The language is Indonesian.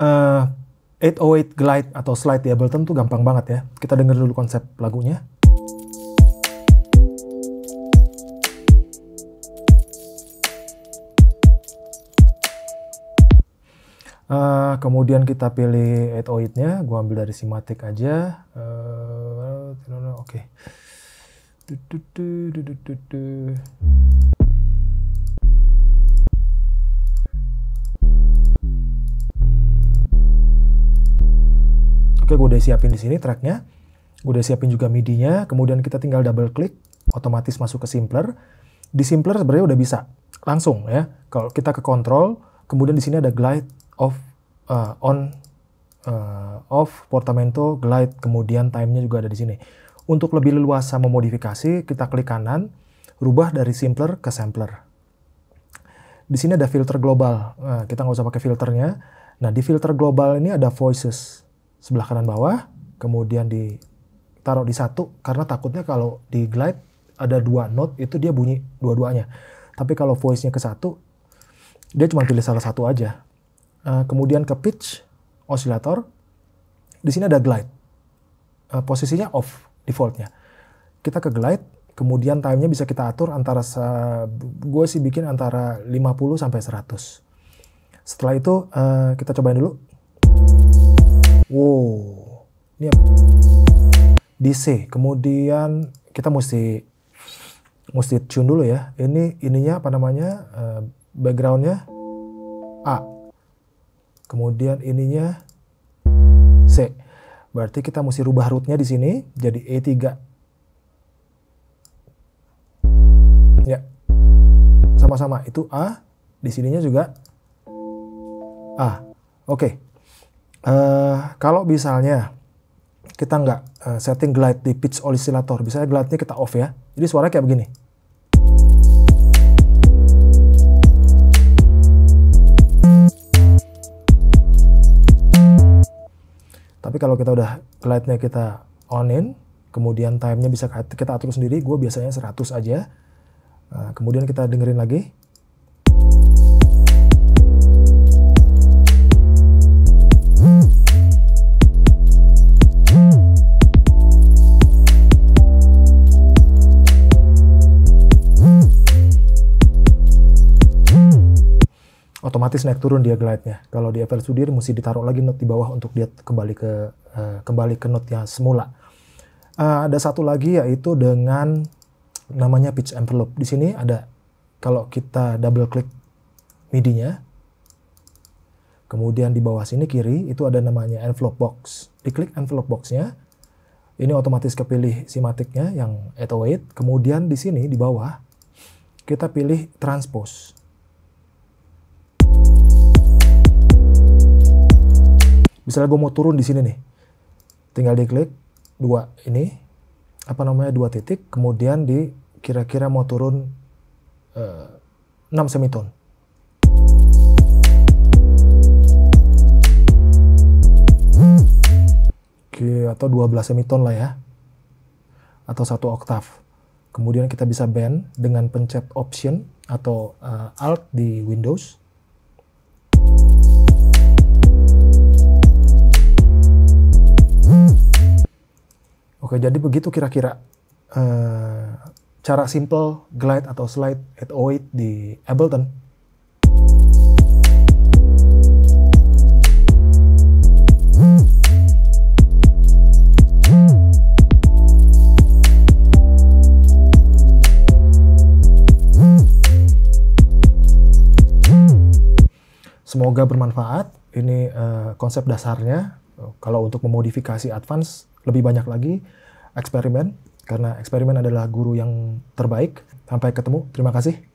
Uh, 808 Glide atau Slide di Ableton tuh gampang banget ya. Kita denger dulu konsep lagunya. Uh, kemudian kita pilih 808-nya, gua ambil dari Simatic aja. Uh, Oke. Okay. Oke, gue udah siapin di sini tracknya. Gue udah siapin juga MIDI-nya. Kemudian kita tinggal double klik, otomatis masuk ke Simpler. Di Simpler sebenarnya udah bisa langsung ya. Kalau kita ke Control, kemudian di sini ada Glide off, uh, on, uh, off, portamento, glide, kemudian time-nya juga ada di sini. Untuk lebih leluasa memodifikasi, kita klik kanan, rubah dari Simpler ke Sampler. Di sini ada filter global. Nah, kita nggak usah pakai filternya. Nah, di filter global ini ada voices sebelah kanan bawah, kemudian ditaruh di satu, karena takutnya kalau di glide ada dua note, itu dia bunyi dua-duanya. Tapi kalau voice-nya ke satu, dia cuma pilih salah satu aja. Uh, kemudian ke pitch, osilator, di sini ada glide. Uh, posisinya off defaultnya. Kita ke glide, kemudian time-nya bisa kita atur antara, gue sih bikin antara 50 sampai 100. Setelah itu uh, kita cobain dulu. Wow, ini apa? Di C. Kemudian kita mesti mesti tune dulu ya. Ini ininya apa namanya? Uh, backgroundnya A. Kemudian ininya C. Berarti kita mesti rubah rootnya di sini jadi E3. Ya. Sama-sama itu A, di sininya juga A. Oke. Uh, kalau misalnya kita nggak uh, setting glide di pitch oscillator, bisa glide-nya kita off ya. Jadi suara kayak begini. Tapi kalau kita udah glide-nya kita on-in, kemudian time-nya bisa kita atur sendiri, gue biasanya 100 aja. Uh, kemudian kita dengerin lagi. Otomatis naik turun dia glide-nya. Kalau di FL Studio mesti ditaruh lagi note di bawah untuk dia kembali ke uh, kembali ke note yang semula. Uh, ada satu lagi yaitu dengan namanya pitch envelope. Di sini ada kalau kita double klik MIDI-nya, kemudian di bawah sini kiri itu ada namanya envelope box. Diklik envelope box-nya, ini otomatis kepilih simatiknya yang 808. Kemudian di sini di bawah kita pilih transpose. Misalnya gue mau turun di sini nih. Tinggal diklik dua ini apa namanya dua titik kemudian di kira-kira mau turun uh, 6 semitone Oke, atau 12 semitone lah ya. Atau satu oktav. Kemudian kita bisa bend dengan pencet option atau uh, alt di Windows Oke, jadi begitu kira-kira uh, cara simple glide atau slide 808 di Ableton. Semoga bermanfaat. Ini uh, konsep dasarnya. Kalau untuk memodifikasi advance lebih banyak lagi eksperimen karena eksperimen adalah guru yang terbaik. Sampai ketemu. Terima kasih.